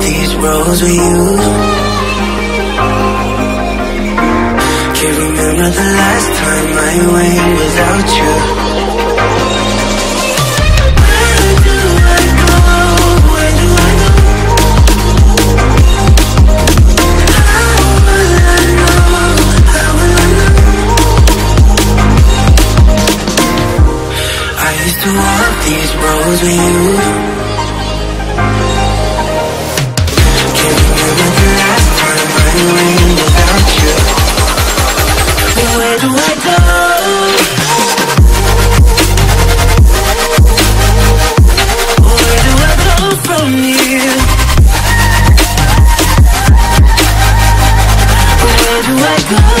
these roads with you. Can't remember the last time I went without you. Where do I go? Where do I go? I I? I used to walk these roads with you. Do I go? Where do I go from here? Where do I go?